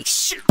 me. Shoot!